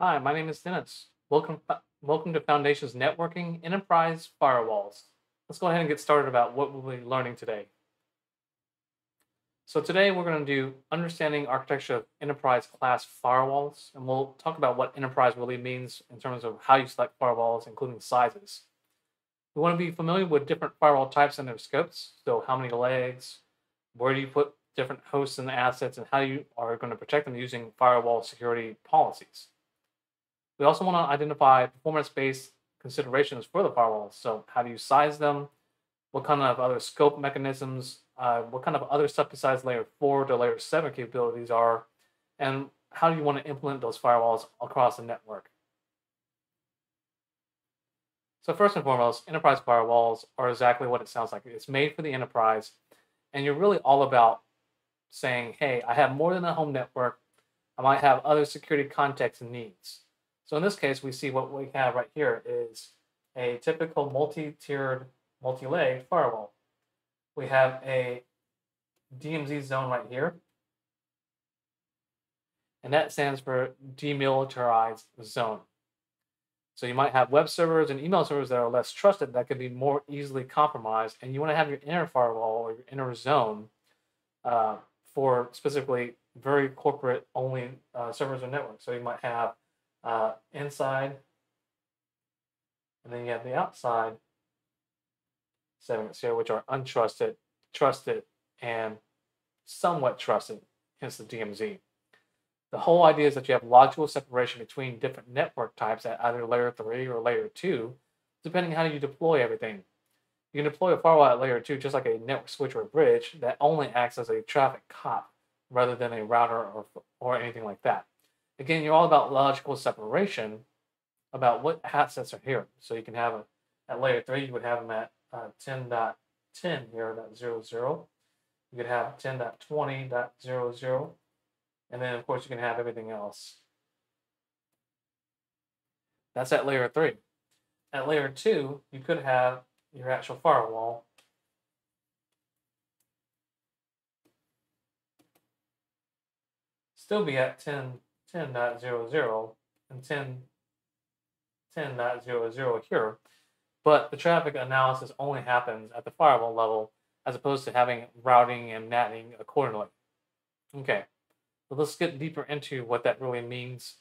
Hi, my name is Dennis. Welcome, uh, welcome to Foundations Networking Enterprise Firewalls. Let's go ahead and get started about what we'll be learning today. So today we're going to do understanding architecture of enterprise class firewalls, and we'll talk about what enterprise really means in terms of how you select firewalls, including sizes. We want to be familiar with different firewall types and their scopes. So how many legs, where do you put different hosts and assets, and how you are going to protect them using firewall security policies. We also want to identify performance-based considerations for the firewalls. So how do you size them? What kind of other scope mechanisms? Uh, what kind of other stuff besides layer four to layer seven capabilities are? And how do you want to implement those firewalls across the network? So first and foremost, enterprise firewalls are exactly what it sounds like. It's made for the enterprise, and you're really all about saying, hey, I have more than a home network. I might have other security context and needs. So in this case, we see what we have right here is a typical multi-tiered, multi-leg firewall. We have a DMZ zone right here. And that stands for demilitarized zone. So you might have web servers and email servers that are less trusted that could be more easily compromised. And you want to have your inner firewall or your inner zone uh, for specifically very corporate only uh, servers or networks. So you might have uh, inside, and then you have the outside segments here, which are untrusted, trusted, and somewhat trusted, hence the DMZ. The whole idea is that you have logical separation between different network types at either layer 3 or layer 2, depending how you deploy everything. You can deploy a firewall at layer 2 just like a network switch or bridge that only acts as a traffic cop rather than a router or, or anything like that. Again, you're all about logical separation about what assets are here. So you can have a, at layer 3, you would have them at uh, 10.10 here, dot 0, 0. You could have 10.20.00. And then, of course, you can have everything else. That's at layer 3. At layer 2, you could have your actual firewall still be at 10, 10.00 and 10, 10.00 here, but the traffic analysis only happens at the firewall level as opposed to having routing and NATing accordingly. Okay, so let's get deeper into what that really means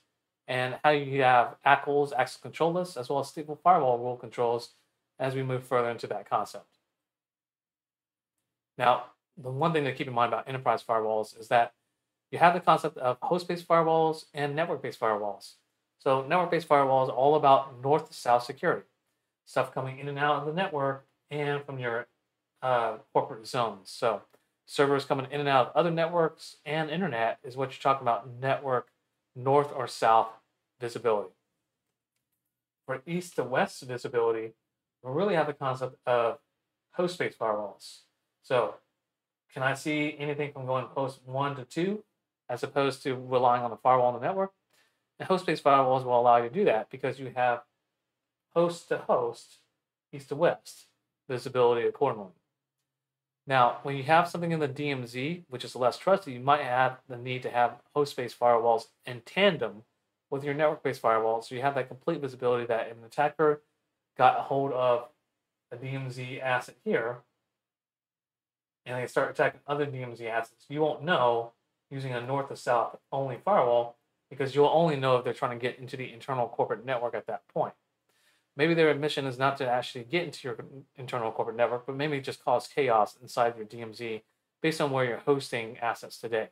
and how you have ACLs, access control lists, as well as stateful firewall rule controls as we move further into that concept. Now, the one thing to keep in mind about enterprise firewalls is that you have the concept of host-based firewalls and network-based firewalls. So network-based firewalls are all about north-south security, stuff coming in and out of the network and from your uh, corporate zones. So servers coming in and out of other networks and internet is what you're talking about network north or south visibility. For east to west visibility, we really have the concept of host-based firewalls. So can I see anything from going host one to two as opposed to relying on the firewall in the network? And host-based firewalls will allow you to do that because you have host to host, east to west visibility accordingly. Now, when you have something in the DMZ, which is less trusted, you might have the need to have host-based firewalls in tandem with your network-based firewall, so you have that complete visibility that if an attacker got a hold of a DMZ asset here, and they start attacking other DMZ assets, you won't know using a north to south only firewall because you'll only know if they're trying to get into the internal corporate network at that point. Maybe their mission is not to actually get into your internal corporate network, but maybe just cause chaos inside your DMZ based on where you're hosting assets today.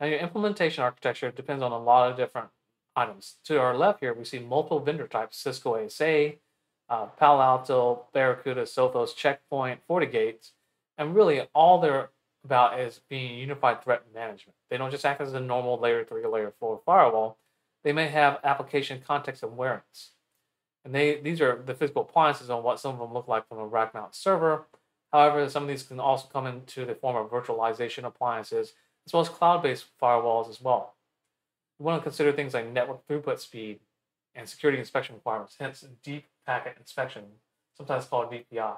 Now, your implementation architecture depends on a lot of different items. To our left here, we see multiple vendor types, Cisco ASA, uh, Palo Alto, Barracuda, Sophos, Checkpoint, FortiGate, and really all they're about is being unified threat management. They don't just act as a normal layer three layer four firewall. They may have application context awareness. And they these are the physical appliances on what some of them look like from a rack mount server. However, some of these can also come into the form of virtualization appliances, as well as cloud-based firewalls as well. We want to consider things like network throughput speed and security inspection requirements, hence deep packet inspection, sometimes called DPI.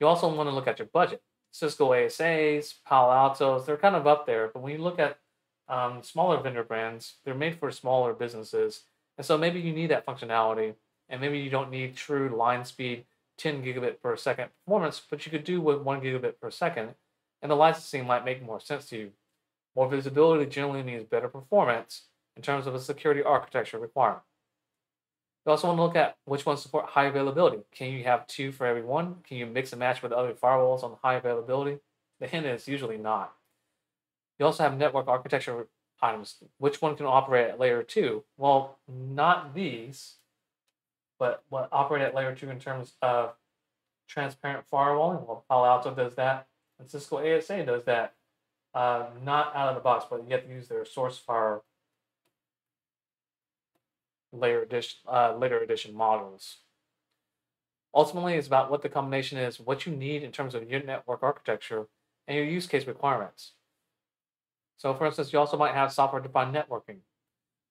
You also want to look at your budget. Cisco ASAs, Palo Altos, they're kind of up there, but when you look at um, smaller vendor brands, they're made for smaller businesses. And so maybe you need that functionality, and maybe you don't need true line speed 10 gigabit per second performance, but you could do with 1 gigabit per second, and the licensing might make more sense to you. More visibility generally means better performance in terms of a security architecture requirement. You also want to look at which ones support high availability. Can you have two for every one? Can you mix and match with other firewalls on high availability? The hint is usually not. You also have network architecture items. Which one can operate at layer two? Well, not these, but what operate at layer two in terms of transparent firewalling. Well, Palo Alto does that, and Cisco ASA does that. Uh, not out of the box, but you have to use their SourceFire layer edition, uh, later edition models. Ultimately, it's about what the combination is, what you need in terms of your network architecture, and your use case requirements. So, for instance, you also might have software defined networking.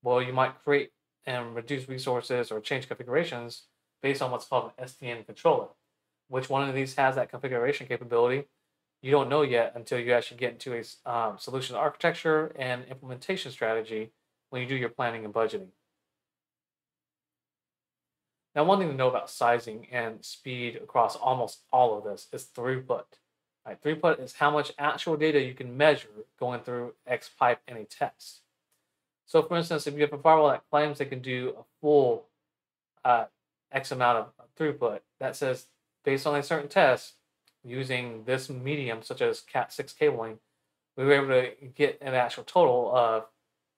Well, you might create and reduce resources or change configurations based on what's called an SDN controller. Which one of these has that configuration capability? You don't know yet until you actually get into a um, solution architecture and implementation strategy when you do your planning and budgeting. Now, one thing to know about sizing and speed across almost all of this is throughput. Right? Throughput is how much actual data you can measure going through X pipe in a test. So, for instance, if you have a firewall that claims they can do a full uh, X amount of throughput, that says based on a certain test using this medium, such as Cat6 cabling, we were able to get an actual total of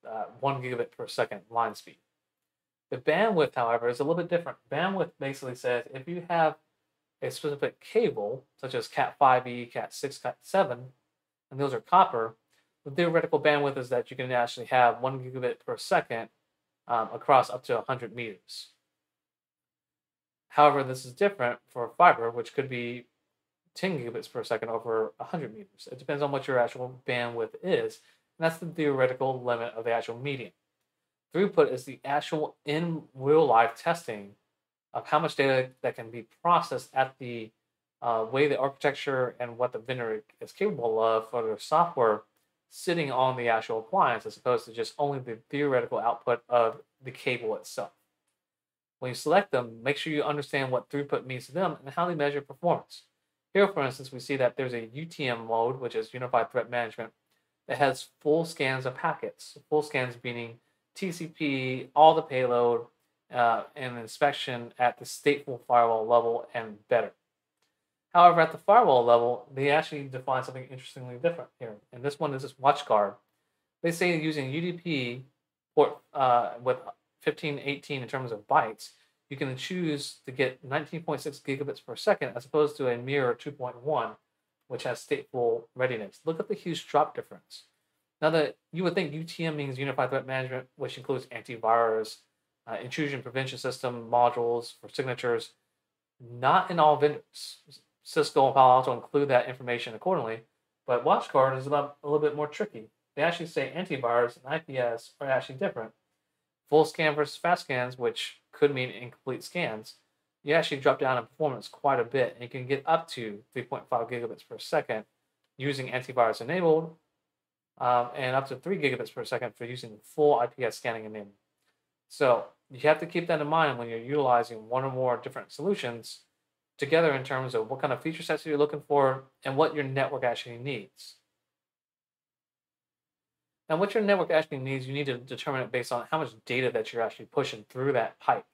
uh, one gigabit per second line speed. The bandwidth, however, is a little bit different. Bandwidth basically says if you have a specific cable, such as Cat5e, Cat6, Cat7, and those are copper, the theoretical bandwidth is that you can actually have one gigabit per second um, across up to 100 meters. However, this is different for fiber, which could be 10 gigabits per second over 100 meters. It depends on what your actual bandwidth is, and that's the theoretical limit of the actual medium. Throughput is the actual in real life testing of how much data that can be processed at the uh, way the architecture and what the vendor is capable of for their software sitting on the actual appliance as opposed to just only the theoretical output of the cable itself. When you select them, make sure you understand what throughput means to them and how they measure performance. Here, for instance, we see that there's a UTM mode, which is Unified Threat Management, that has full scans of packets. Full scans meaning TCP, all the payload, uh, and inspection at the stateful firewall level and better. However, at the firewall level, they actually define something interestingly different here. And this one is this WatchGuard. They say using UDP port uh, with 1518 in terms of bytes, you can choose to get 19.6 gigabits per second as opposed to a mirror 2.1, which has stateful readiness. Look at the huge drop difference. Now that you would think UTM means Unified Threat Management, which includes antivirus, uh, intrusion prevention system modules for signatures, not in all vendors. Cisco and Palo Alto include that information accordingly, but WatchGuard is about a little bit more tricky. They actually say antivirus and IPS are actually different. Full scan versus fast scans, which could mean incomplete scans, you actually drop down in performance quite a bit, and you can get up to 3.5 gigabits per second using antivirus enabled, um, and up to 3 gigabits per second for using full IPS scanning enabled. So you have to keep that in mind when you're utilizing one or more different solutions together in terms of what kind of feature sets you're looking for and what your network actually needs. Now, what your network actually needs, you need to determine it based on how much data that you're actually pushing through that pipe.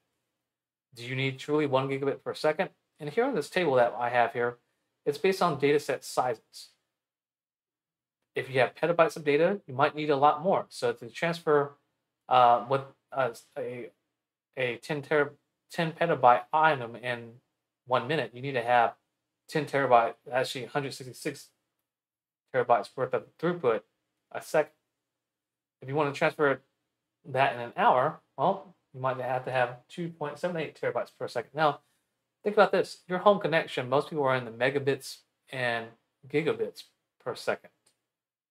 Do you need truly one gigabit per second? And here on this table that I have here, it's based on data set sizes. If you have petabytes of data, you might need a lot more. So to transfer uh, with a, a, a 10, ter- 10 petabyte item in one minute, you need to have 10 terabyte, actually 166 terabytes worth of throughput a second. If you want to transfer that in an hour, well, you might have to have 2.78 terabytes per second. Now, think about this your home connection, most people are in the megabits and gigabits per second.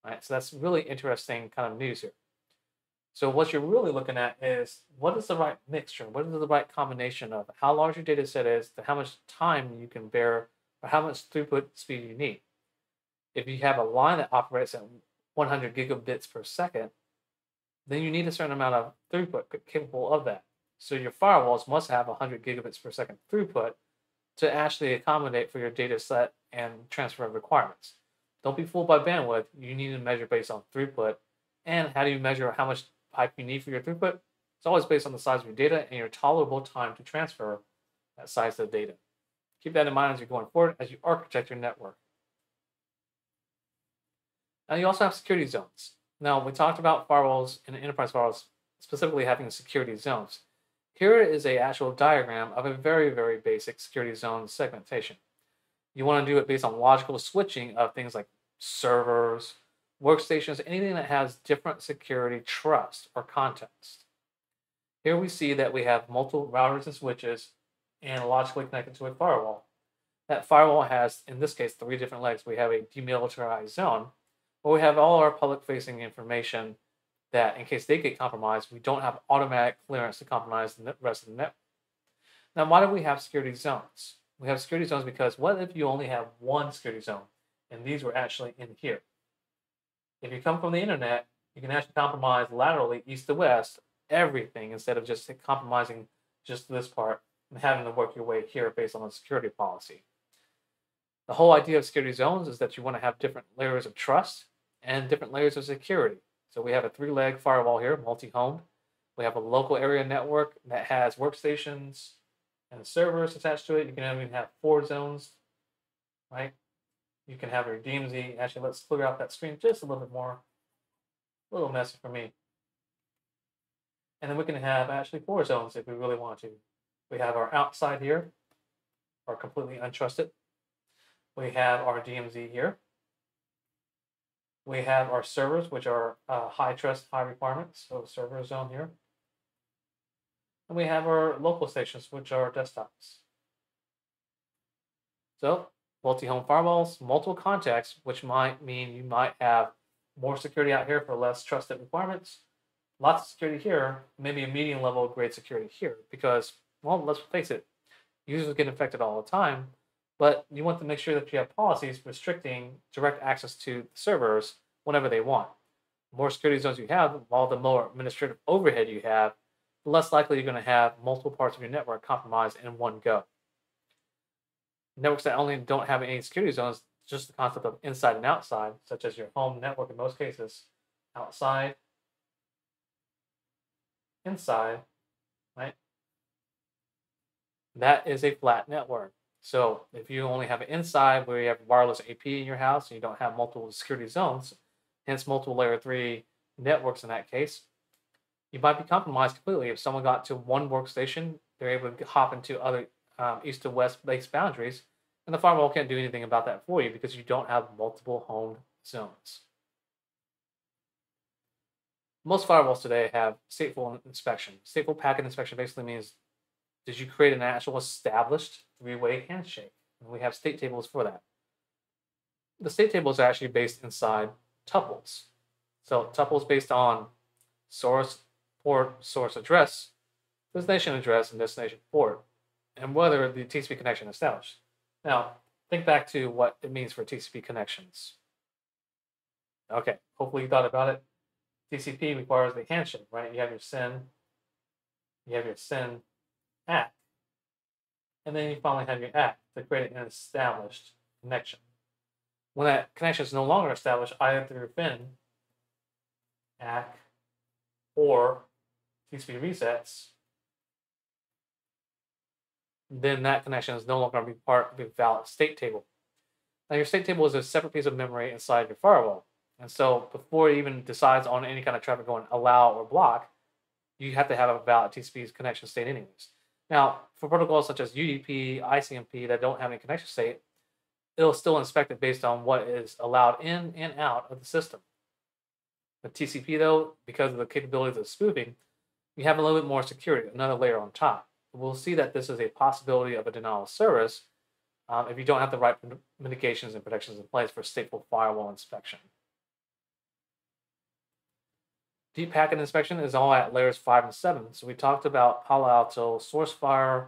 Right? So that's really interesting kind of news here. So what you're really looking at is what is the right mixture? What is the right combination of how large your data set is to how much time you can bear or how much throughput speed you need. If you have a line that operates at 100 gigabits per second, then you need a certain amount of throughput capable of that. So your firewalls must have 100 gigabits per second throughput to actually accommodate for your data set and transfer requirements. Don't be fooled by bandwidth. You need to measure based on throughput. And how do you measure how much pipe you need for your throughput? It's always based on the size of your data and your tolerable time to transfer that size of data. Keep that in mind as you're going forward as you architect your network. Now you also have security zones. Now we talked about firewalls and enterprise firewalls specifically having security zones. Here is a actual diagram of a very, very basic security zone segmentation. You want to do it based on logical switching of things like servers, workstations, anything that has different security trust or context. Here we see that we have multiple routers and switches and logically connected to a firewall. That firewall has, in this case, three different legs. We have a demilitarized zone, where we have all our public facing information that in case they get compromised, we don't have automatic clearance to compromise the rest of the network. Now, why do we have security zones? We have security zones because what if you only have one security zone and these were actually in here? If you come from the internet, you can actually compromise laterally, east to west, everything instead of just compromising just this part and having to work your way here based on a security policy. The whole idea of security zones is that you want to have different layers of trust and different layers of security. So we have a three leg firewall here, multi homed. We have a local area network that has workstations and servers attached to it. You can even have four zones, right? You can have your DMZ. Actually, let's clear out that screen just a little bit more. A little messy for me. And then we can have actually four zones if we really want to. We have our outside here, our completely untrusted. We have our DMZ here. We have our servers, which are uh, high trust, high requirements, so server zone here. And we have our local stations, which are desktops. So multi-home firewalls, multiple contacts, which might mean you might have more security out here for less trusted requirements. Lots of security here, maybe a medium level of grade security here, because, well, let's face it, users get infected all the time, but you want to make sure that you have policies restricting direct access to servers whenever they want. The more security zones you have, all the more administrative overhead you have, the less likely you're going to have multiple parts of your network compromised in one go. Networks that only don't have any security zones, just the concept of inside and outside, such as your home network in most cases, outside, inside, right? That is a flat network. So if you only have an inside where you have wireless AP in your house and you don't have multiple security zones, hence multiple layer three networks in that case, you might be compromised completely. If someone got to one workstation, they're able to hop into other um, east to west base boundaries, and the firewall can't do anything about that for you because you don't have multiple home zones. Most firewalls today have stateful inspection. Stateful packet inspection basically means did you create an actual established three-way handshake? And we have state tables for that. The state tables are actually based inside tuples. So tuples based on source, port, source address, destination address, and destination port, and whether the TCP connection is established. Now, think back to what it means for TCP connections. Okay, hopefully you thought about it. TCP requires the handshake, right? You have your SYN, you have your SYN ACK. And then you finally have your ACK to create an established connection. When that connection is no longer established either through FIN, ACK, or TCP resets, then that connection is no longer going to be part of a valid state table. Now, your state table is a separate piece of memory inside your firewall. And so, before it even decides on any kind of traffic going allow or block, you have to have a valid TCP connection state, anyways. Now, for protocols such as UDP, ICMP that don't have any connection state, it'll still inspect it based on what is allowed in and out of the system. With TCP, though, because of the capabilities of spoofing, you have a little bit more security, another layer on top. We'll see that this is a possibility of a denial of service um, if you don't have the right mitigations and protections in place for stateful firewall inspection. Deep packet inspection is all at layers 5 and 7. So we talked about Palo Alto, SourceFire,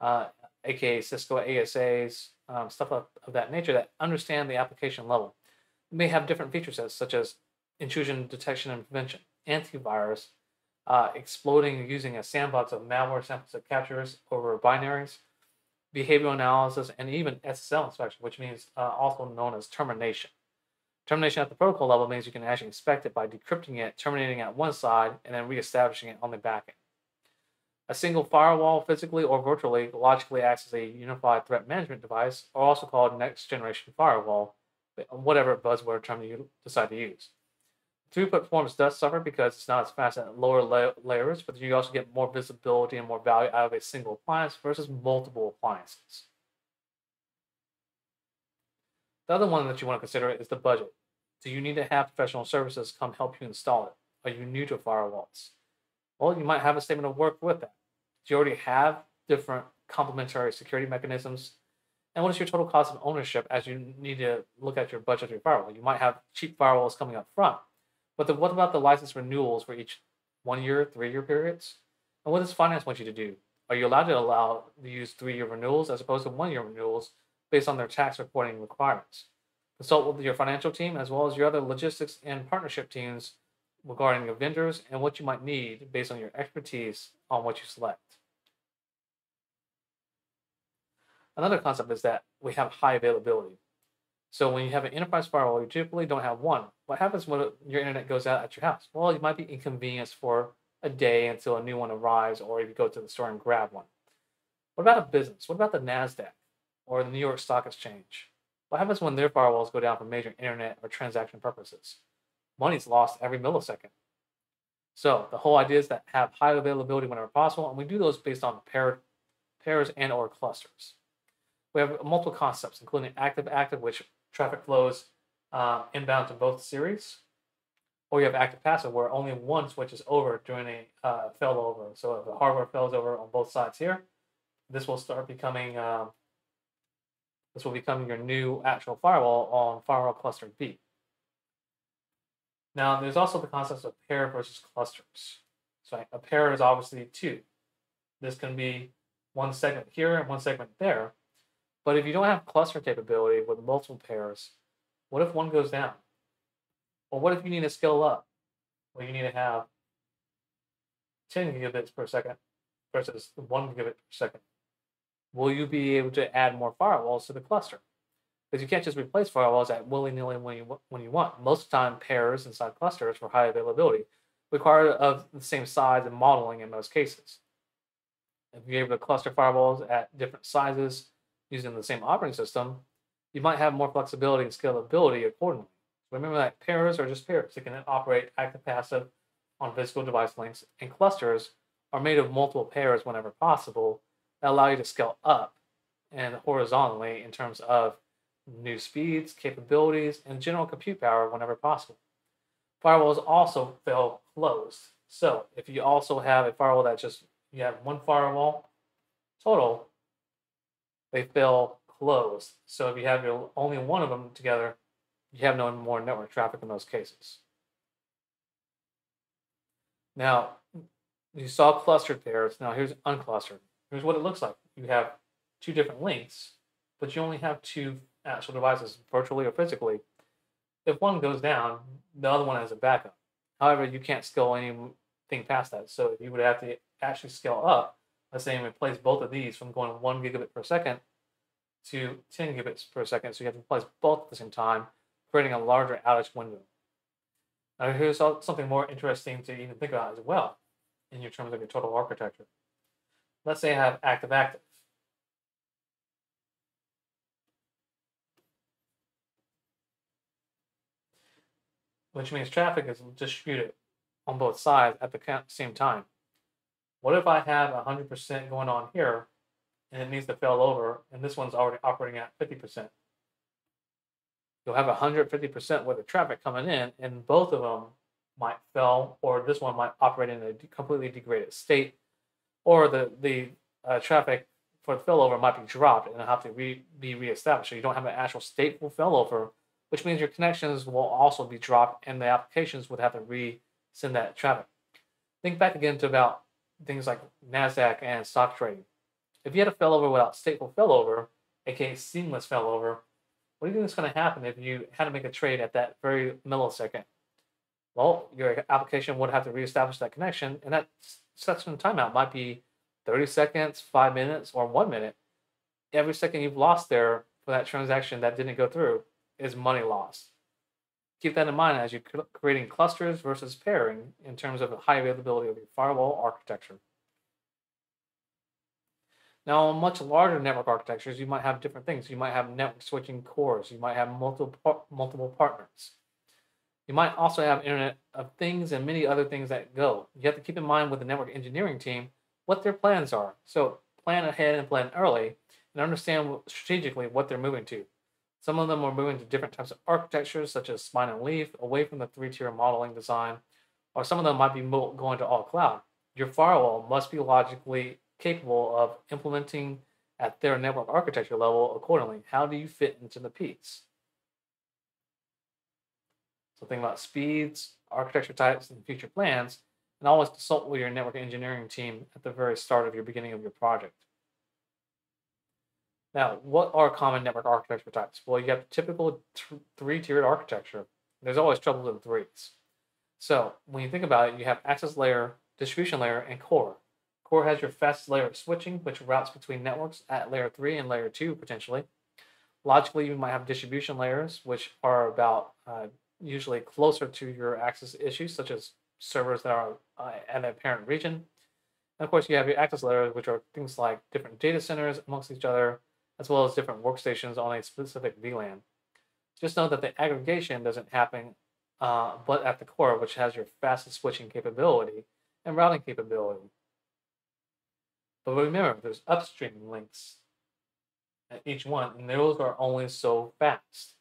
uh, aka Cisco ASAs, um, stuff of, of, that nature that understand the application level. They may have different feature sets such as intrusion detection and prevention, antivirus, uh, exploding using a sandbox of malware samples that captures over binaries, behavioral analysis, and even SSL inspection, which means uh, also known as termination. Termination at the protocol level means you can actually inspect it by decrypting it, terminating at one side, and then reestablishing it on the back end. A single firewall, physically or virtually, logically acts as a unified threat management device, or also called next generation firewall, whatever buzzword term you decide to use. Throughput performance does suffer because it's not as fast at lower la- layers, but you also get more visibility and more value out of a single appliance versus multiple appliances. The other one that you want to consider is the budget. Do you need to have professional services come help you install it? Are you new to firewalls? Well, you might have a statement of work with that. Do you already have different complementary security mechanisms? And what is your total cost of ownership as you need to look at your budget of your firewall? You might have cheap firewalls coming up front, but the, what about the license renewals for each one year, three year periods? And what does finance want you to do? Are you allowed to allow to use three year renewals as opposed to one year renewals based on their tax reporting requirements? Consult with your financial team as well as your other logistics and partnership teams regarding your vendors and what you might need based on your expertise on what you select. Another concept is that we have high availability. So when you have an enterprise firewall, you typically don't have one. What happens when your internet goes out at your house? Well, you might be inconvenienced for a day until a new one arrives, or if you go to the store and grab one. What about a business? What about the NASDAQ or the New York Stock Exchange? What happens when their firewalls go down for major internet or transaction purposes? Money's lost every millisecond. So the whole idea is that have high availability whenever possible, and we do those based on pair, pairs and or clusters. We have multiple concepts, including active-active, which traffic flows uh, inbound to both series, or you have active-passive, where only one switches over during a uh, failover. So if the hardware fails over on both sides here, this will start becoming um, this will become your new actual firewall on firewall cluster B. Now, there's also the concept of pair versus clusters. So a pair is obviously two. This can be one segment here and one segment there. But if you don't have cluster capability with multiple pairs, what if one goes down? Or what if you need to scale up? Well, you need to have 10 gigabits per second versus 1 gigabit per second will you be able to add more firewalls to the cluster? Because you can't just replace firewalls at willy nilly when you when you want. Most of the time, pairs inside clusters for high availability require of the same size and modeling in most cases. If you're able to cluster firewalls at different sizes using the same operating system, you might have more flexibility and scalability accordingly. Remember that pairs are just pairs. They can operate active passive on physical device links, and clusters are made of multiple pairs whenever possible that allow you to scale up and horizontally in terms of new speeds, capabilities, and general compute power whenever possible. Firewalls also fail closed. So if you also have a firewall that just you have one firewall total, they fail closed. So if you have your, only one of them together, you have no more network traffic in those cases. Now, you saw clustered pairs. Now here's unclustered. Here's what it looks like. You have two different links, but you only have two actual devices, virtually or physically. If one goes down, the other one has a backup. However, you can't scale anything past that. So you would have to actually scale up, let's say, and replace both of these from going one gigabit per second to 10 gigabits per second. So you have to replace both at the same time, creating a larger outage window. Now, here's something more interesting to even think about as well in your terms of your total architecture. Let's say I have active active. Which means traffic is distributed on both sides at the same time. What if I have 100% going on here and it needs to fail over and this one's already operating at 50%? You'll have 150% worth of traffic coming in and both of them might fail or this one might operate in a completely degraded state or the the uh, traffic for the failover might be dropped and have to re, be reestablished. So you don't have an actual stateful failover, which means your connections will also be dropped and the applications would have to resend that traffic. Think back again to about things like NASDAQ and stock trading. If you had a failover without stateful failover, aka seamless failover, what do you think is going to happen if you had to make a trade at that very millisecond? Well, your application would have to reestablish that connection, and that section of timeout might be 30 seconds, five minutes, or one minute. Every second you've lost there for that transaction that didn't go through is money lost. Keep that in mind as you're creating clusters versus pairing in terms of the high availability of your firewall architecture. Now, on much larger network architectures, you might have different things. You might have network switching cores. You might have multiple multiple partners. You might also have Internet of Things and many other things that go. You have to keep in mind with the network engineering team what their plans are. So plan ahead and plan early and understand strategically what they're moving to. Some of them are moving to different types of architectures, such as spine and leaf, away from the three tier modeling design, or some of them might be going to all cloud. Your firewall must be logically capable of implementing at their network architecture level accordingly. How do you fit into the piece? So think about speeds, architecture types, and future plans, and always consult with your network engineering team at the very start of your beginning of your project. Now, what are common network architecture types? Well, you have typical three-tiered architecture. There's always trouble in threes. So when you think about it, you have access layer, distribution layer, and core. Core has your fastest layer of switching, which routes between networks at layer 3 and layer 2 potentially. Logically, you might have distribution layers, which are about uh, usually closer to your access issues, such as servers that are uh, at a parent region. And of course, you have your access layers, which are things like different data centers amongst each other, as well as different workstations on a specific VLAN. Just know that the aggregation doesn't happen uh, but at the core, which has your fastest switching capability and routing capability. But remember, there's upstream links at each one, and those are only so fast.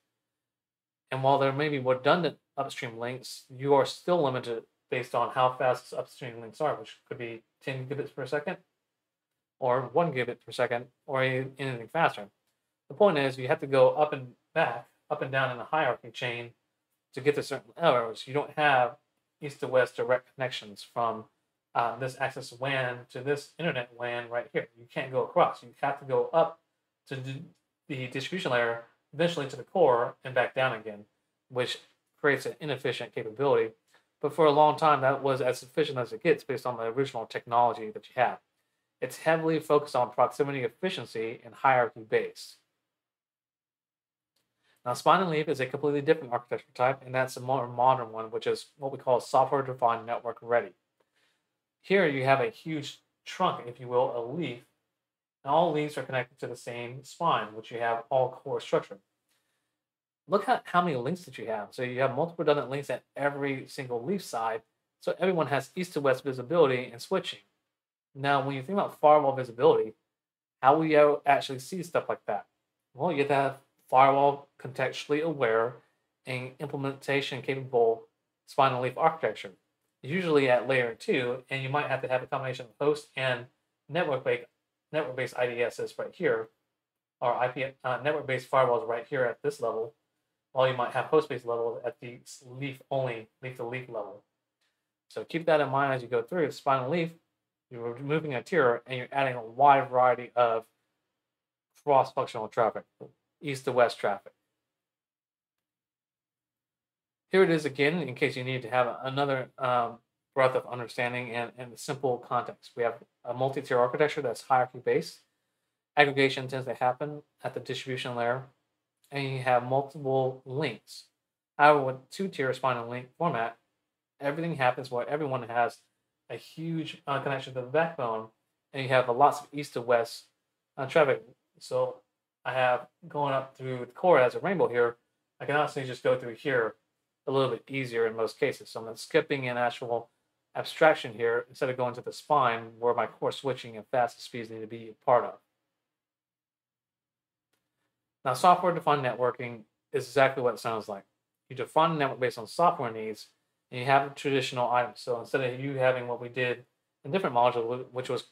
And while there may be redundant upstream links, you are still limited based on how fast upstream links are, which could be 10 gigabits per second, or 1 gigabit per second, or anything faster. The point is, you have to go up and back, up and down in the hierarchy chain to get to certain errors. You don't have east to west direct connections from uh, this access WAN to this internet WAN right here. You can't go across. You have to go up to the distribution layer, eventually to the core, and back down again, which creates an inefficient capability. But for a long time, that was as efficient as it gets based on the original technology that you have. It's heavily focused on proximity efficiency and hierarchy based. Now, spine and leaf is a completely different architecture type, and that's a more modern one, which is what we call software defined network ready. Here you have a huge trunk, if you will, a leaf, and all leaves are connected to the same spine, which you have all core structure. Look at how many links that you have. So you have multiple redundant links at every single leaf side, so everyone has east to west visibility and switching. Now, when you think about firewall visibility, how will you actually see stuff like that? Well, you have to have firewall contextually aware and implementation capable spine and leaf architecture usually at layer two, and you might have to have a combination of host and network-based network-based IDSs right here, or IP uh, network-based firewalls right here at this level, while you might have host-based levels at the leaf only, leaf to leaf level. So keep that in mind as you go through. Spine and leaf, you're removing a tier and you're adding a wide variety of cross-functional traffic, east to west traffic. Here it is again, in case you need to have another um, breadth of understanding and, and simple context. We have a multi-tier architecture that's hierarchy-based. Aggregation tends to happen at the distribution layer, and you have multiple links. However, with two-tier spine and link format, everything happens where everyone has a huge uh, connection to the backbone, and you have lots of east to west uh, traffic. So I have going up through the core as a rainbow here. I can honestly just go through here a little bit easier in most cases. So I'm skipping an actual abstraction here instead of going to the spine where my core switching and fastest speeds need to be a part of. Now, software-defined networking is exactly what it sounds like. You define a network based on software needs, and you have traditional items. So instead of you having what we did in different modules, which was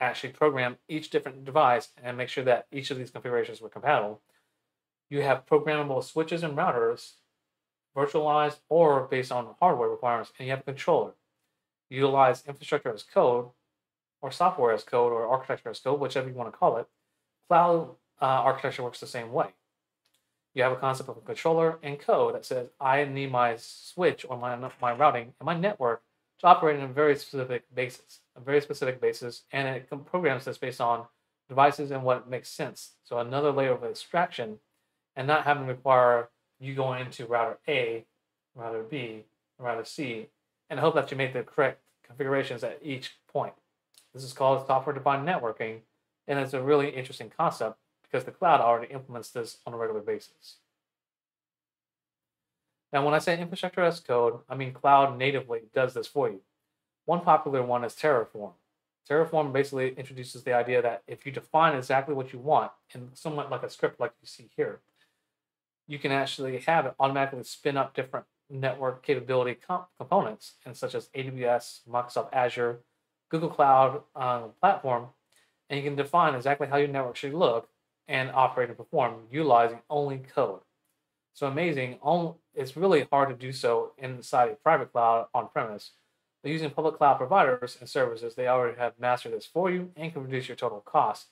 actually program each different device and make sure that each of these configurations were compatible, you have programmable switches and routers virtualized or based on hardware requirements, and you have a controller. Utilize infrastructure as code, or software as code, or architecture as code, whichever you want to call it. Cloud uh, architecture works the same way. You have a concept of a controller and code that says I need my switch or my, my routing and my network to operate on a very specific basis, a very specific basis, and it programs this based on devices and what makes sense. So another layer of abstraction and not having to require you going into router A, router B, router C, and hope that you make the correct configurations at each point. This is called software defined networking, and it's a really interesting concept because the cloud already implements this on a regular basis. Now, when I say infrastructure as code, I mean cloud natively does this for you. One popular one is Terraform. Terraform basically introduces the idea that if you define exactly what you want in somewhat like a script like you see here, you can actually have it automatically spin up different network capability comp components, and such as AWS, Microsoft Azure, Google Cloud um, platform, and you can define exactly how your network should look and operate and perform utilizing only code. So amazing. It's really hard to do so inside a private cloud on premise. But using public cloud providers and services, they already have mastered this for you and can reduce your total cost.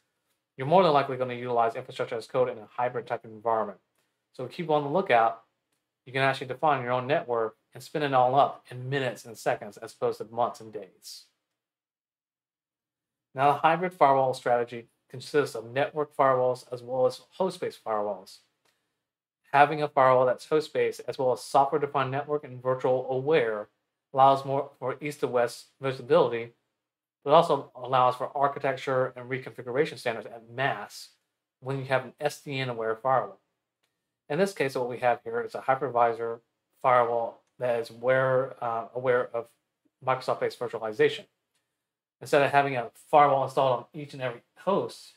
You're more than likely going to utilize infrastructure as code in a hybrid type of environment. So keep on the lookout. You can actually define your own network and spin it all up in minutes and seconds as opposed to months and days. Now, the hybrid firewall strategy consists of network firewalls as well as host-based firewalls. Having a firewall that's host-based as well as software-defined network and virtual aware allows more for east to west visibility, but also allows for architecture and reconfiguration standards at mass when you have an SDN aware firewall. In this case, what we have here is a hypervisor firewall that is aware, uh, aware of Microsoft-based virtualization. Instead of having a firewall installed on each and every host,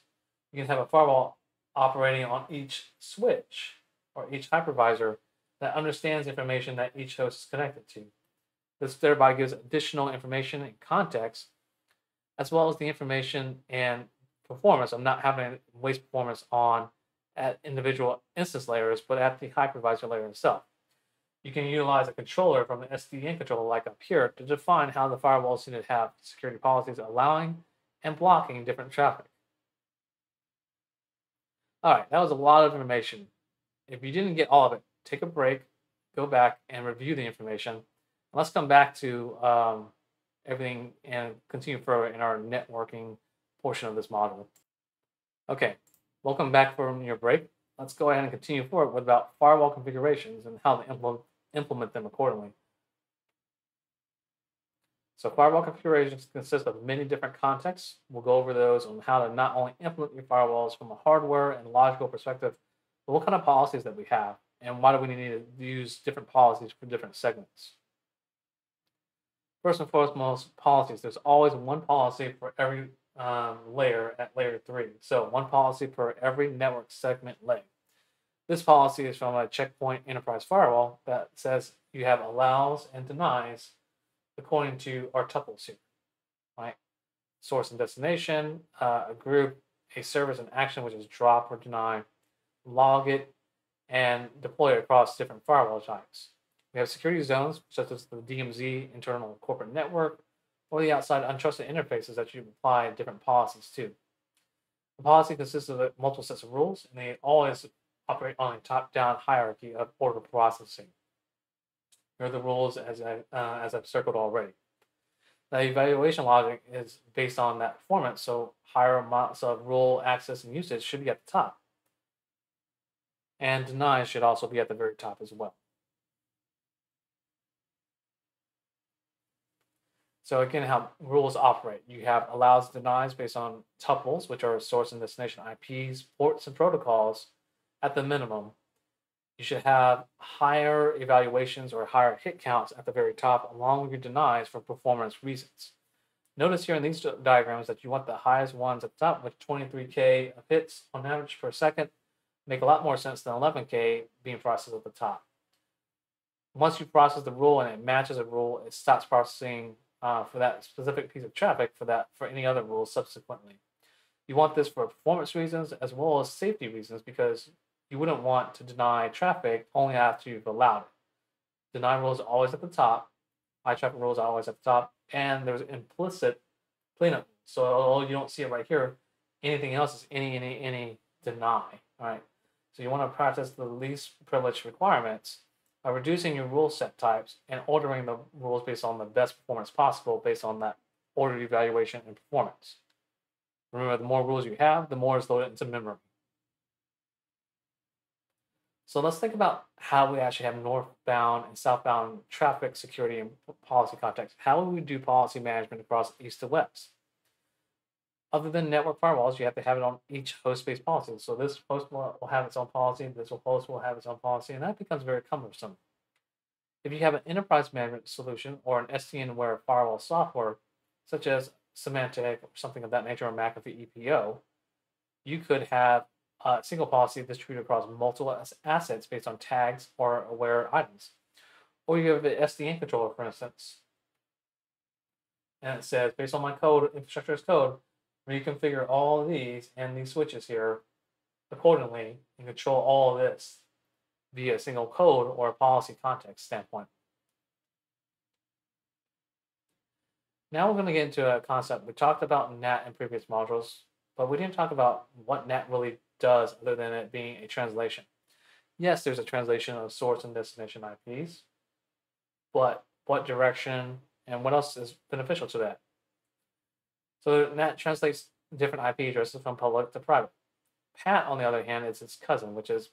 you can have a firewall operating on each switch or each hypervisor that understands information that each host is connected to. This thereby gives additional information and context, as well as the information and performance of not having waste performance on at individual instance layers, but at the hypervisor layer itself. You can utilize a controller from the SDN controller like up here to define how the firewalls need to have security policies allowing and blocking different traffic. All right, that was a lot of information. If you didn't get all of it, take a break, go back and review the information. Let's come back to um, everything and continue further in our networking portion of this module. Okay, welcome back from your break. Let's go ahead and continue forward with about firewall configurations and how to implement, implement them accordingly. So firewall configurations consist of many different contexts. We'll go over those on how to not only implement your firewalls from a hardware and logical perspective, but what kind of policies that we have and why do we need to use different policies for different segments. First and foremost, policies. There's always one policy for every um, layer at layer three. So one policy per every network segment leg. This policy is from a checkpoint enterprise firewall that says you have allows and denies according to our tuples here, right? Source and destination, uh, a group, a service and action, which is drop or deny, log it, and deploy it across different firewall types. We have security zones, such as the DMZ internal corporate network, or the outside untrusted interfaces that you apply different policies to. The policy consists of multiple sets of rules, and they always operate on a top-down hierarchy of order processing. Here are the rules as, I, uh, as I've circled already. The evaluation logic is based on that performance, so higher amounts of rule access and usage should be at the top. And deny should also be at the very top as well. So again, how rules operate. You have allows denies based on tuples, which are source and destination IPs, ports, and protocols at the minimum you should have higher evaluations or higher hit counts at the very top, along with your denies for performance reasons. Notice here in these diagrams that you want the highest ones at the top with 23K of hits on average per second. Make a lot more sense than 11K being processed at the top. Once you process the rule and it matches a rule, it stops processing uh, for that specific piece of traffic for that for any other rules subsequently. You want this for performance reasons as well as safety reasons because you wouldn't want to deny traffic only after you've allowed it. Deny rules are always at the top. High traffic rules are always at the top. And there's implicit cleanup. So although you don't see it right here, anything else is any, any, any deny. All right. So you want to practice the least privilege requirements by reducing your rule set types and ordering the rules based on the best performance possible based on that ordered evaluation and performance. Remember, the more rules you have, the more is loaded into memory. So let's think about how we actually have northbound and southbound traffic security and policy context. How would we do policy management across east to west? Other than network firewalls, you have to have it on each host-based policy. So this host will have its own policy, this host will have its own policy, and that becomes very cumbersome. If you have an enterprise management solution or an SDN-aware firewall software, such as Symantec or something of that nature, or McAfee EPO, you could have a single policy distributed across multiple assets based on tags or aware items. Or you have an SDN controller, for instance, and it says, based on my code, infrastructure as code, reconfigure all these and these switches here accordingly and control all of this via a single code or a policy context standpoint. Now we're going to get into a concept. We talked about NAT in previous modules, but we didn't talk about what NAT really does other than it being a translation. Yes, there's a translation of source and destination IPs, but what direction and what else is beneficial to that? So NAT translates different IP addresses from public to private. PAT, on the other hand, is its cousin, which is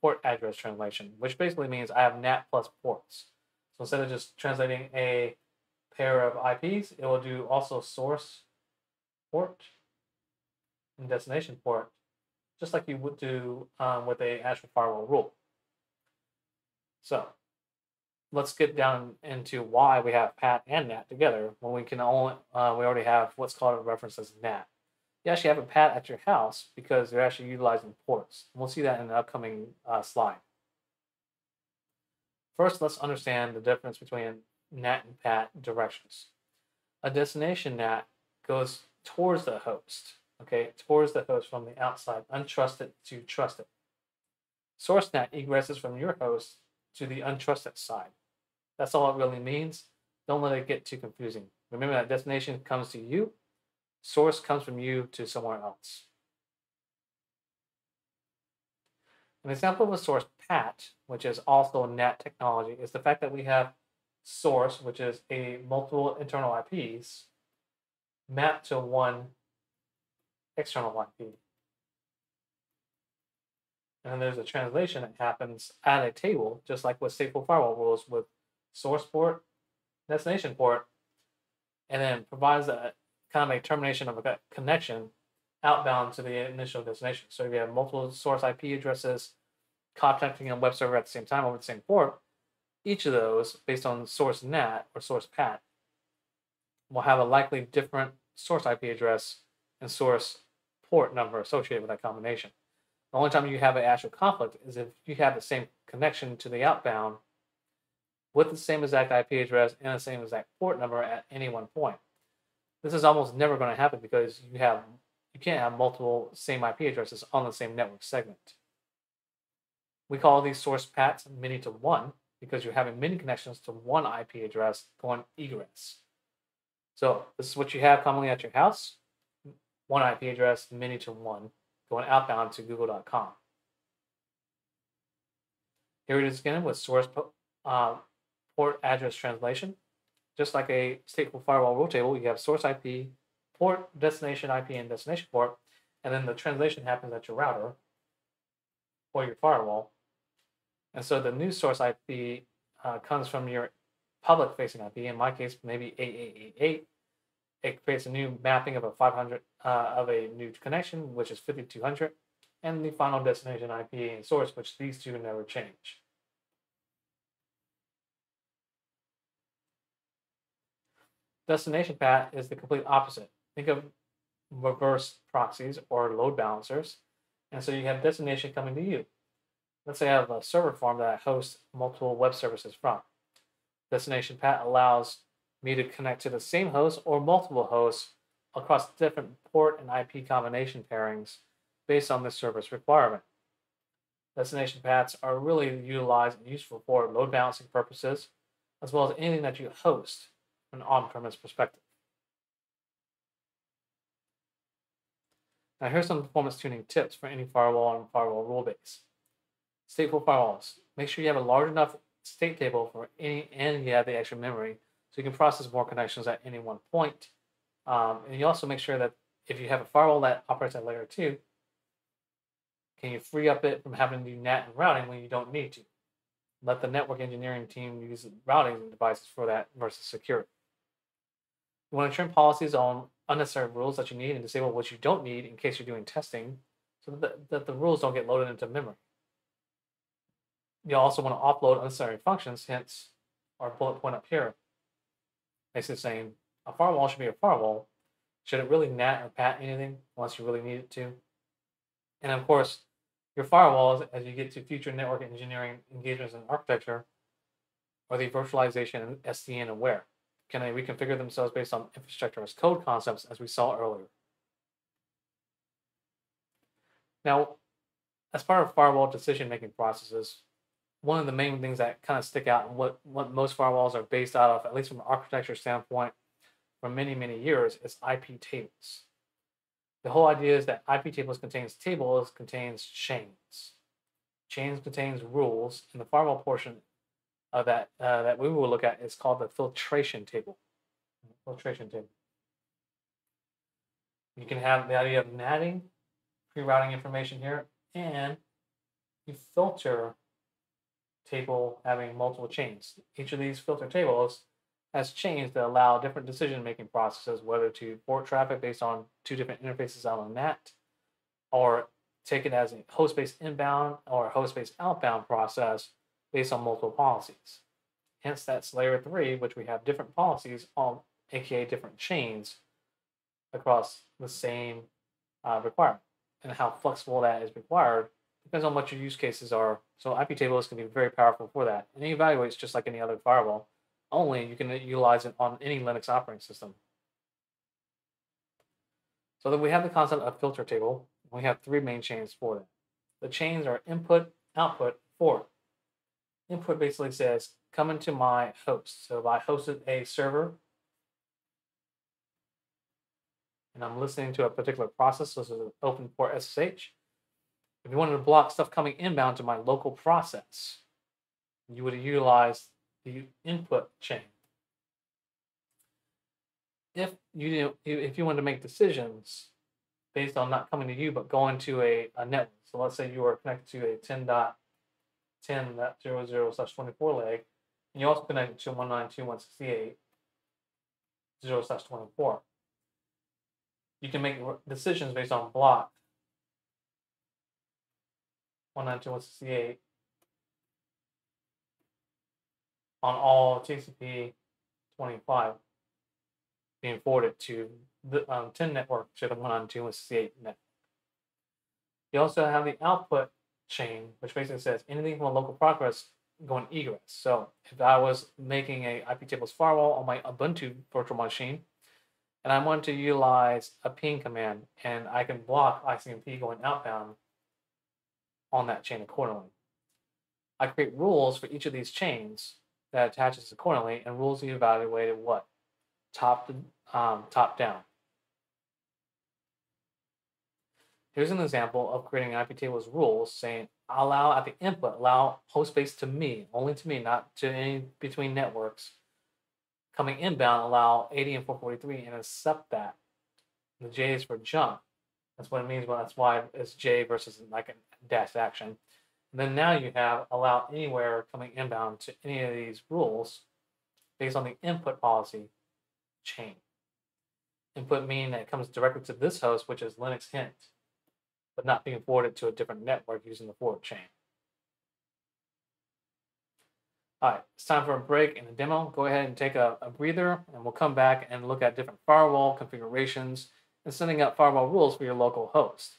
port address translation, which basically means I have NAT plus ports. So instead of just translating a pair of IPs, it will do also source port and destination port just like you would do um, with a Azure firewall rule. So let's get down into why we have PAT and NAT together when we can only uh, we already have what's called a reference as NAT. You actually have a PAT at your house because they're actually utilizing ports. We'll see that in the upcoming uh, slide. First, let's understand the difference between NAT and PAT directions. A destination NAT goes towards the host, okay, it towards the host from the outside, untrusted to trusted. Source NAT egresses from your host to the untrusted side. That's all it really means. Don't let it get too confusing. Remember that destination comes to you, source comes from you to somewhere else. An example of a source PAT, which is also NAT technology, is the fact that we have source, which is a multiple internal IPs, mapped to one external IP. Hmm. And then there's a translation that happens at a table, just like with stateful firewall rules with source port, destination port, and then provides a kind of a termination of a connection outbound to the initial destination. So if you have multiple source IP addresses contacting a web server at the same time over the same port, each of those, based on source NAT or source PAT, will have a likely different source IP address and source port number associated with that combination. The only time you have an actual conflict is if you have the same connection to the outbound with the same exact IP address and the same exact port number at any one point. This is almost never going to happen because you have you can't have multiple same IP addresses on the same network segment. We call these source PATs many to one because you're having many connections to one IP address going egress. So this is what you have commonly at your house. One IP address, many to one, going outbound to google.com. Here it is again with source uh, port address translation. Just like a stateful firewall rule table, you have source IP, port, destination IP, and destination port, and then the translation happens at your router or your firewall. And so the new source IP uh, comes from your public facing IP, in my case, maybe 8888. It creates a new mapping of a 500 uh, of a new connection, which is 5200, and the final destination IP and source, which these two never change. Destination PAT is the complete opposite. Think of reverse proxies or load balancers. And so you have destination coming to you. Let's say I have a server farm that I host multiple web services from. Destination PAT allows me to connect to the same host or multiple hosts across different port and IP combination pairings based on the service requirement. Destination PATs are really utilized and useful for load balancing purposes, as well as anything that you host from an on-premise perspective. Now here's some performance tuning tips for any firewall and firewall rule base. stateful firewalls. Make sure you have a large enough state table for any, and you have the extra memory so you can process more connections at any one point. Um, and you also make sure that if you have a firewall that operates at layer two, can you free up it from having to do NAT and routing when you don't need to? Let the network engineering team use routing devices for that versus security. You want to trim policies on unnecessary rules that you need and disable what you don't need in case you're doing testing so that, that the rules don't get loaded into memory. You also want to offload unnecessary functions, hence our bullet point up here. Basically saying a firewall should be a firewall. Should it really NAT or PAT anything unless you really need it to? And of course, your firewalls, as you get to future network engineering engagements and architecture, are the virtualization and SDN aware. Can they reconfigure themselves based on infrastructure as code concepts, as we saw earlier? Now, as part of firewall decision-making processes, one of the main things that kind of stick out and what, what most firewalls are based out of, at least from an architecture standpoint, for many, many years, is IP tables. The whole idea is that IP tables contains tables, contains chains. Chains contains rules, and the firewall portion of that uh, that we will look at is called the filtration table. Filtration table. You can have the idea of natting, pre-routing information here, and you filter table having multiple chains. Each of these filter tables has chains that allow different decision-making processes, whether to port traffic based on two different interfaces on NAT, or take it as a host-based inbound or host-based outbound process based on multiple policies. Hence, that's layer three, which we have different policies on, aka different chains across the same uh, requirement. And how flexible that is required depends on what your use cases are. So IP tables can be very powerful for that. And it evaluates just like any other firewall. Only you can utilize it on any Linux operating system. So then we have the concept of filter table. We have three main chains for it. The chains are input, output, forward. Input basically says, come into my host. So if I hosted a server and I'm listening to a particular process, so this is an open port SSH, if you wanted to block stuff coming inbound to my local process, you would utilize the input chain. If you if you wanted to make decisions based on not coming to you but going to a, a network, so let's say you are connected to a 10.10.00 slash 24 leg, and you also connect to 192.168 0 slash 24. You can make decisions based on block 192.168 on all TCP 25 being forwarded to the um, 10 network to the 192.168 network. You also have the output chain, which basically says anything from a local progress going egress. So if I was making a IP tables firewall on my Ubuntu virtual machine, and I want to utilize a ping command, and I can block ICMP going outbound on that chain accordingly. I create rules for each of these chains that attaches accordingly, and rules are evaluated what? Top to, um, top down. Here's an example of creating IP tables rules saying allow at the input, allow host space to me, only to me, not to any between networks. Coming inbound, allow 80 and 443 and accept that. The J is for jump. That's what it means. Well, that's why it's J versus like a dash action. And then now you have allow anywhere coming inbound to any of these rules based on the input policy chain. Input meaning that it comes directly to this host, which is Linux hint, but not being forwarded to a different network using the forward chain. All right, it's time for a break in the demo. Go ahead and take a, a breather, and we'll come back and look at different firewall configurations and setting up firewall rules for your local host.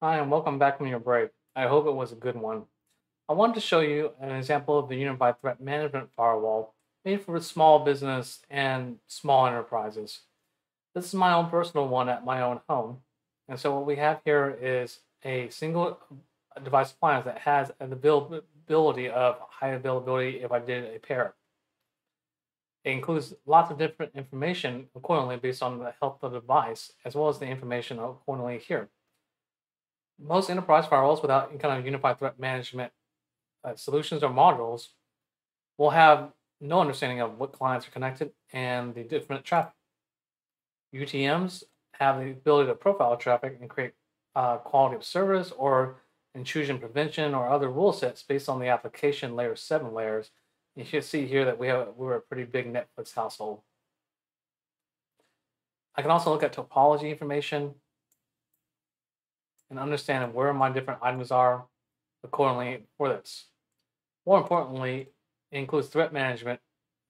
Hi, and welcome back from your break. I hope it was a good one. I wanted to show you an example of the Unified Threat Management Firewall made for small business and small enterprises. This is my own personal one at my own home. And so what we have here is a single device appliance that has an availability of high availability if I did a pair. It includes lots of different information accordingly based on the health of the device, as well as the information accordingly here. Most enterprise firewalls without any kind of unified threat management uh, solutions or modules will have no understanding of what clients are connected and the different traffic. UTMs have the ability to profile traffic and create uh, quality of service or intrusion prevention or other rule sets based on the application layer seven layers. You should see here that we have we're a pretty big Netflix household. I can also look at topology information and understanding where my different items are accordingly for this. More importantly, it includes threat management,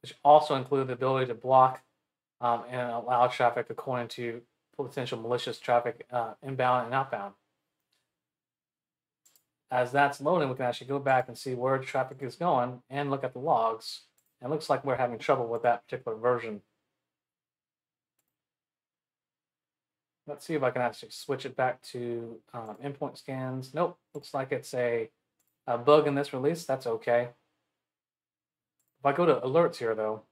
which also includes the ability to block um, and allow traffic according to potential malicious traffic uh, inbound and outbound. As that's loading, we can actually go back and see where traffic is going and look at the logs. It looks like we're having trouble with that particular version. Let's see if I can actually switch it back to um, endpoint scans. Nope, looks like it's a, a bug in this release. That's okay. If I go to alerts here, though,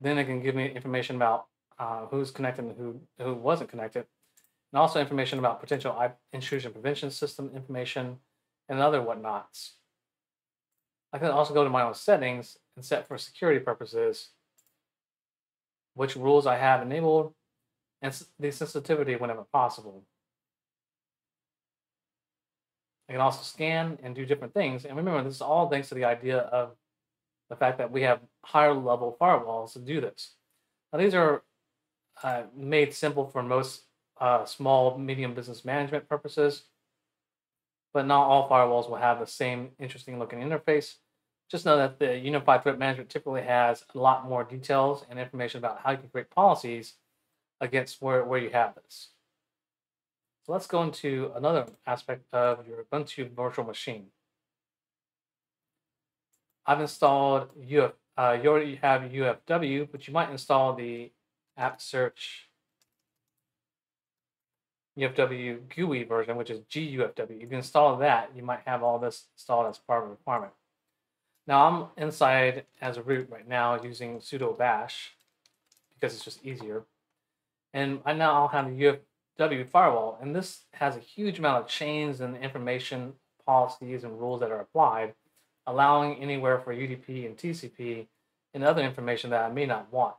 then it can give me information about uh, who's connected and who, who wasn't connected, and also information about potential intrusion prevention system information and other whatnots. I can also go to my own settings and set for security purposes which rules I have enabled and the sensitivity whenever possible. I can also scan and do different things. And remember, this is all thanks to the idea of the fact that we have higher level firewalls to do this. Now, these are uh, made simple for most uh, small, medium business management purposes, but not all firewalls will have the same interesting looking interface. Just know that the Unified Threat Management typically has a lot more details and information about how you can create policies against where, where you have this. So let's go into another aspect of your Ubuntu virtual machine. I've installed UF, uh, you already have UFW, but you might install the app search UFW GUI version, which is GUFW. If you install that, you might have all this installed as part of a requirement. Now I'm inside as a root right now using sudo bash because it's just easier. And I now I'll have the UFW firewall, and this has a huge amount of chains and information, policies, and rules that are applied, allowing anywhere for UDP and TCP and other information that I may not want.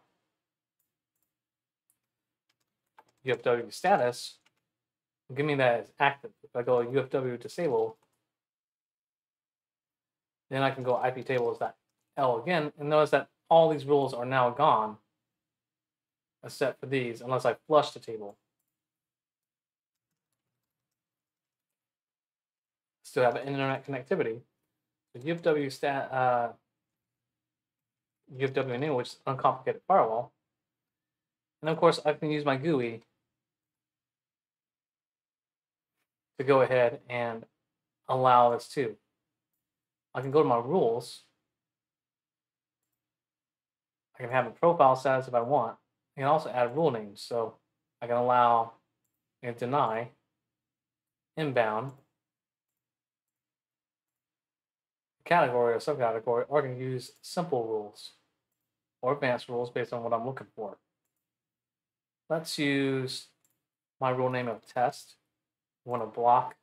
UFW status, give me that as active. If I go UFW disable, then I can go IP tables that L again, and notice that all these rules are now gone except for these, unless I flush the table. Still have internet connectivity. The UFW stat uh, UFW enable, which is uncomplicated firewall. And of course, I can use my GUI to go ahead and allow this too. I can go to my rules. I can have a profile status if I want. I can also add rule names. So I can allow and deny inbound category or subcategory, or I can use simple rules or advanced rules based on what I'm looking for. Let's use my rule name of test. I want to block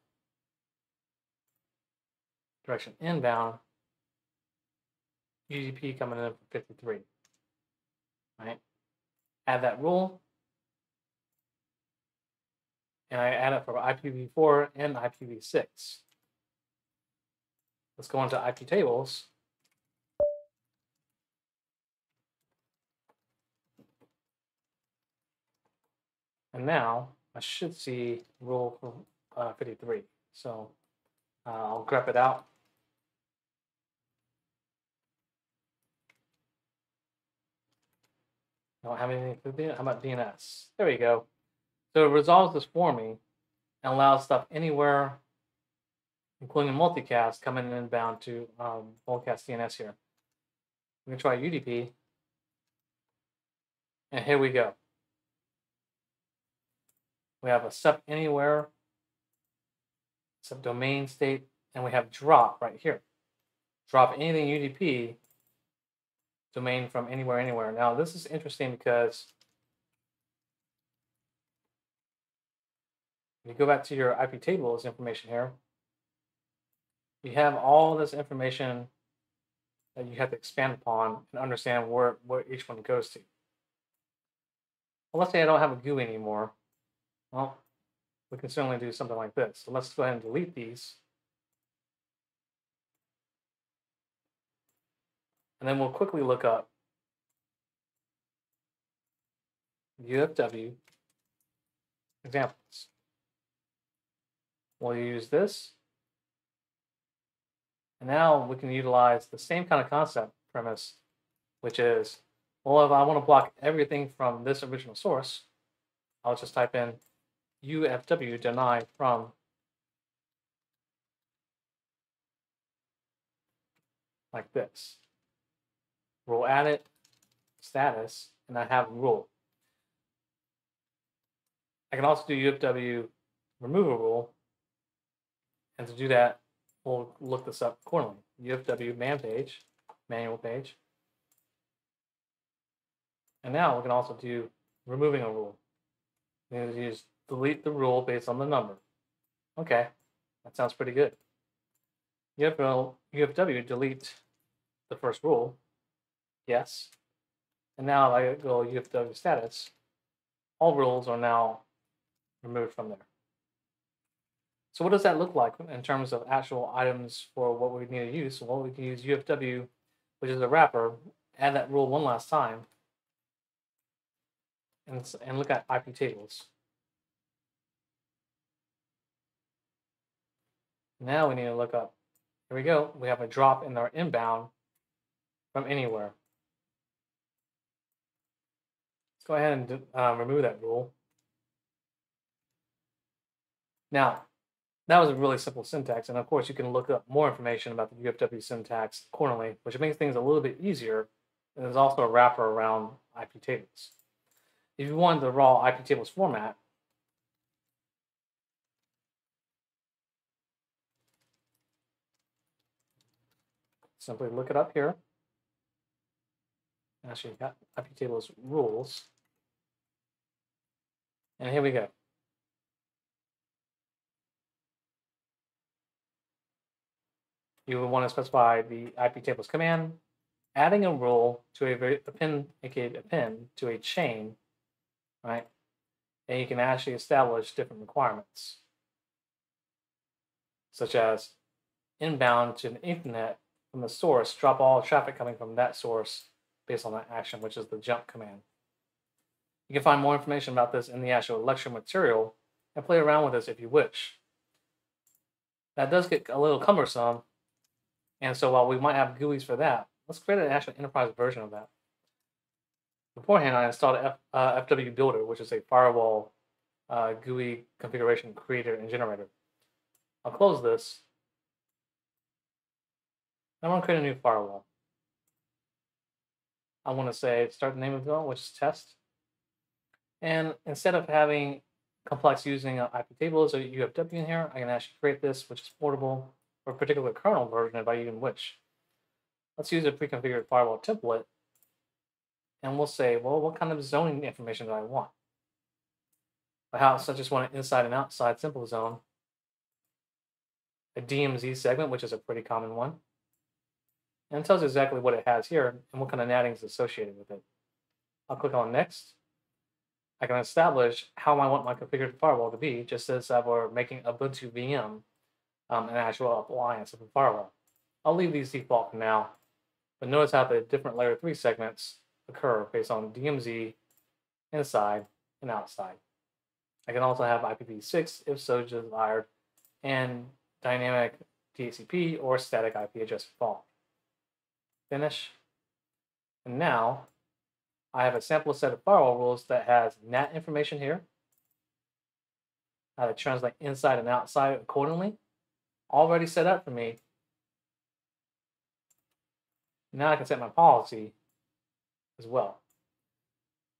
direction inbound, UDP coming in for 53. Right? Add that rule. And I add it for IPv4 and IPv6. Let's go into IP tables. And now I should see rule uh, 53. So uh, I'll grep it out. Don't have anything for DNS. How about DNS? There we go. So it resolves this for me and allows stuff anywhere, including multicast, coming inbound to um, multicast DNS here. We can try UDP. And here we go. We have a sub anywhere, subdomain state, and we have drop right here. Drop anything UDP domain from anywhere, anywhere. Now, this is interesting because If you go back to your IP tables information here, you have all this information that you have to expand upon and understand where, where each one goes to. Well, let's say I don't have a GUI anymore. Well, we can certainly do something like this. So let's go ahead and delete these. And then we'll quickly look up UFW examples. We'll use this. And now we can utilize the same kind of concept premise, which is, well, if I want to block everything from this original source, I'll just type in UFW deny from like this. Rule added, status, and I have rule. I can also do UFW remove a rule. And to do that, we'll look this up accordingly. UFW man page, manual page. And now we can also do removing a rule. We use delete the rule based on the number. Okay, that sounds pretty good. UFW delete the first rule. Yes. And now if I go UFW status, all rules are now removed from there. So what does that look like in terms of actual items for what we need to use? Well, we can use UFW, which is a wrapper, add that rule one last time, and, and look at IP tables. Now we need to look up, here we go, we have a drop in our inbound from anywhere. Let's go ahead and uh, remove that rule. Now, that was a really simple syntax, and of course you can look up more information about the UFW syntax accordingly, which makes things a little bit easier, and there's also a wrapper around IP tables. If you want the raw IP tables format, simply look it up here. Actually, got IP tables rules. And here we go. you would want to specify the IP tables command, adding a rule to a, a pin, aka a pin, to a chain, right? And you can actually establish different requirements, such as inbound to an Ethernet from the source, drop all traffic coming from that source based on that action, which is the jump command. You can find more information about this in the actual lecture material and play around with this if you wish. That does get a little cumbersome and so while we might have GUIs for that, let's create an actual enterprise version of that. Beforehand, I installed F, uh, FW Builder, which is a firewall uh, GUI configuration creator and generator. I'll close this. I want to create a new firewall. I want to say start the name of the one, which is test. And instead of having complex using IP tables or UFW in here, I can actually create this, which is portable or a particular kernel version if I even wish. Let's use a pre-configured firewall template and we'll say, well, what kind of zoning information do I want? Perhaps I just want an inside and outside simple zone, a DMZ segment, which is a pretty common one, and it tells you exactly what it has here and what kind of natting is associated with it. I'll click on next. I can establish how I want my configured firewall to be, just as I were making a Ubuntu VM um, an actual appliance of a firewall. I'll leave these default for now, but notice how the different layer 3 segments occur based on DMZ, inside, and outside. I can also have IPv6 if so desired, and dynamic DHCP or static IP address default. Finish. And now I have a sample set of firewall rules that has NAT information here, how to translate inside and outside accordingly, already set up for me. Now I can set my policy as well.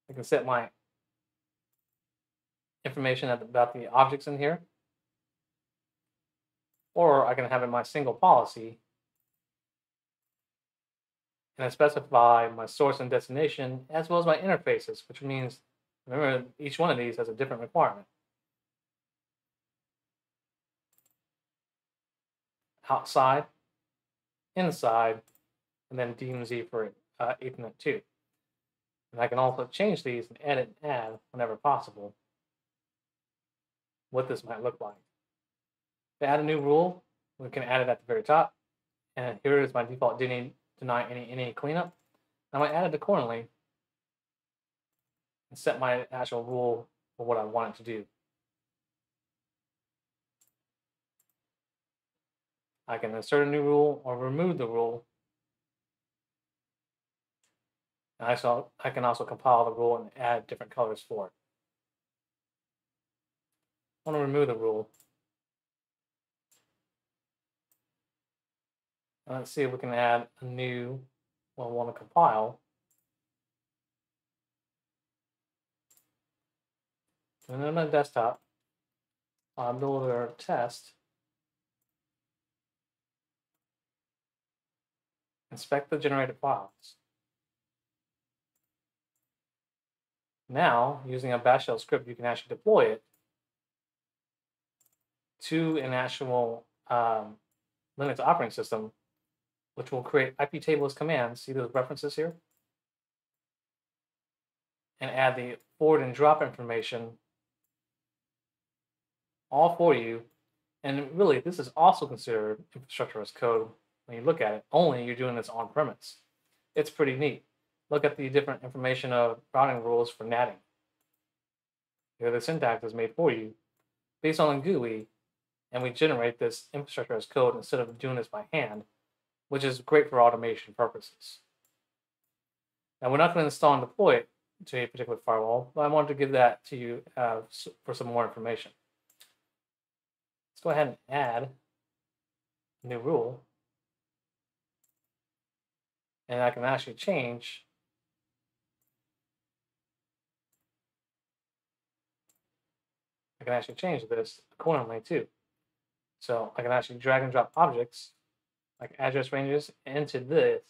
I can set my information about the objects in here. Or I can have in my single policy and I specify my source and destination as well as my interfaces, which means, remember, each one of these has a different requirement. Outside, inside, and then DMZ for uh, Ethernet 2. And I can also change these and edit and add whenever possible what this might look like. To add a new rule, we can add it at the very top. And here is my default DNAME deny any, any cleanup. I might add it accordingly and set my actual rule for what I want it to do. I can insert a new rule or remove the rule. And I, saw, I can also compile the rule and add different colors for it. I want to remove the rule. Let's see if we can add a new one we want to compile. And then on desktop, I'll build our test. Inspect the generated files. Now, using a bash shell script, you can actually deploy it to an actual um, Linux operating system, which will create IP tables commands. See those references here? And add the forward and drop information all for you. And really, this is also considered infrastructure as code when you look at it, only you're doing this on premise. It's pretty neat. Look at the different information of routing rules for NATing. Here, the syntax is made for you based on GUI, and we generate this infrastructure as code instead of doing this by hand, which is great for automation purposes. Now, we're not going to install and deploy it to a particular firewall, but I wanted to give that to you uh, for some more information. Let's go ahead and add a new rule and I can actually change I can actually change this accordingly too. So I can actually drag and drop objects like address ranges into this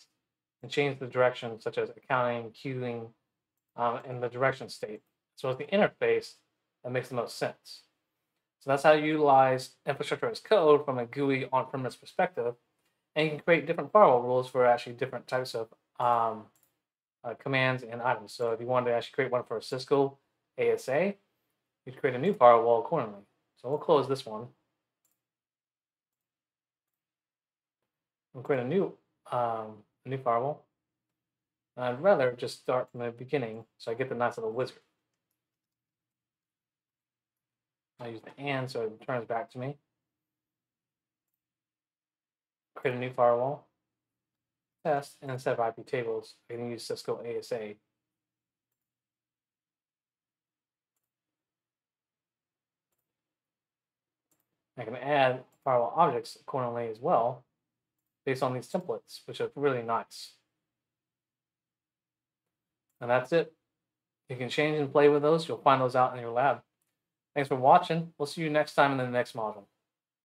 and change the direction such as accounting, queuing, um, and the direction state. So it's the interface that makes the most sense. So that's how you utilize infrastructure as code from a GUI on-premise perspective and you can create different firewall rules for actually different types of um, uh, commands and items. So if you wanted to actually create one for a Cisco ASA, you'd create a new firewall accordingly. So we'll close this one. Create a new um, a new firewall. I'd rather just start from the beginning so I get the nice little wizard. I use the and so it returns back to me create a new firewall, test, and instead of IP tables, I can use Cisco ASA. I can add firewall objects accordingly as well, based on these templates, which are really nice. And that's it. You can change and play with those. You'll find those out in your lab. Thanks for watching. We'll see you next time in the next module.